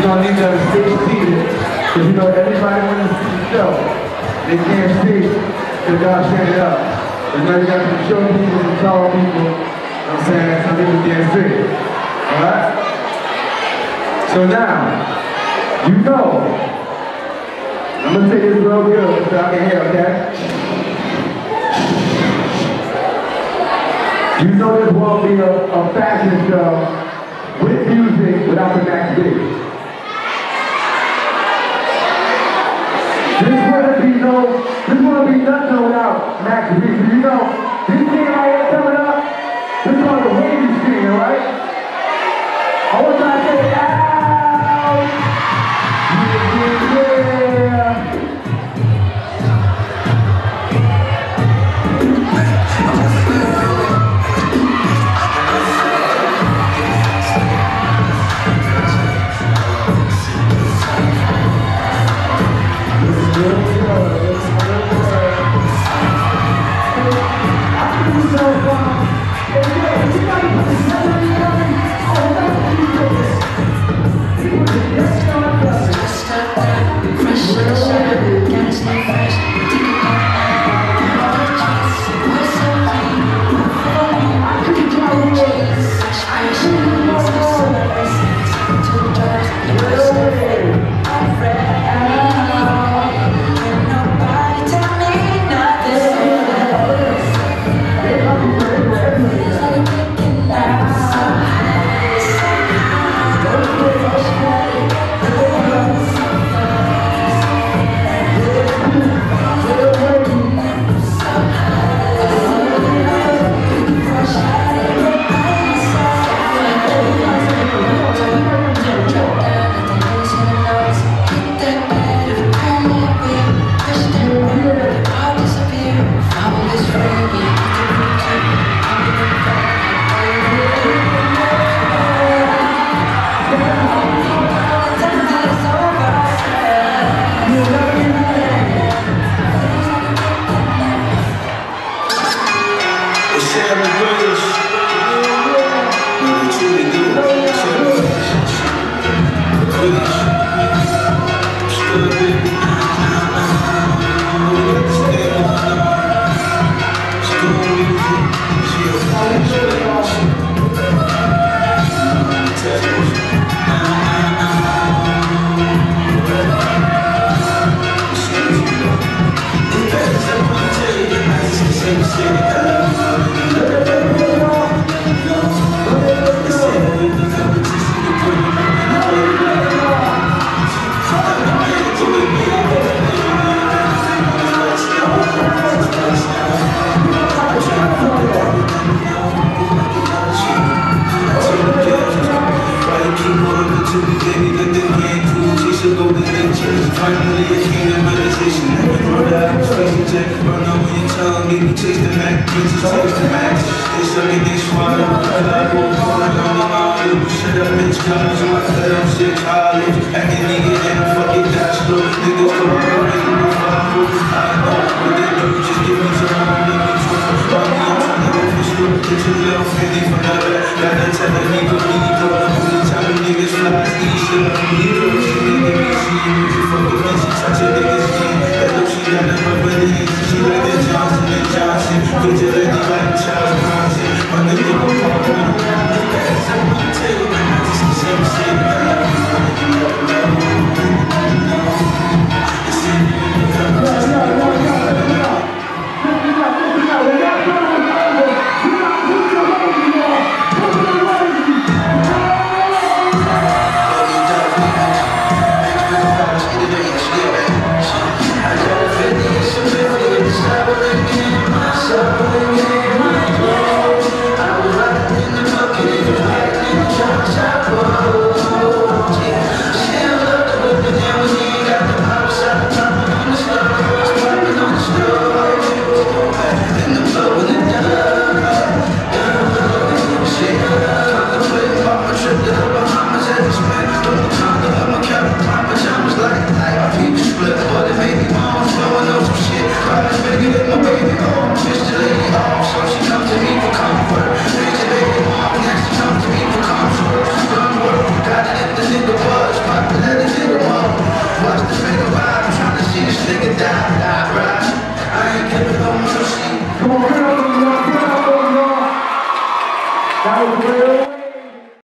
You're gonna need to stay seated. Because you know everybody when it's show, they can't see because God set up. You know you got some short people and tall people. You I'm saying? Some people can't see. Alright? So now, you know, I'm gonna take this real good so I can hear, okay? You know this won't be a, a fashion show with music without the Max Finally, a kingdom meditation. Run out, space jet. Run out when your tongue, give me taste the Mac, bitches taste the Max. They suck it, they swallow. I go hard on the mountain. Shut up, bitch, college. My cut up, shit, college. Acting nigga, and fuck it, that's slow. Niggas come around, 찾아가지. 만들고